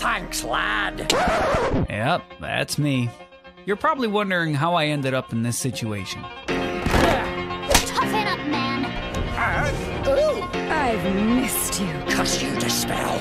Thanks, lad. Yep, that's me. You're probably wondering how I ended up in this situation. Toughen up, man. Ooh, I've missed you. cuss you De Spell.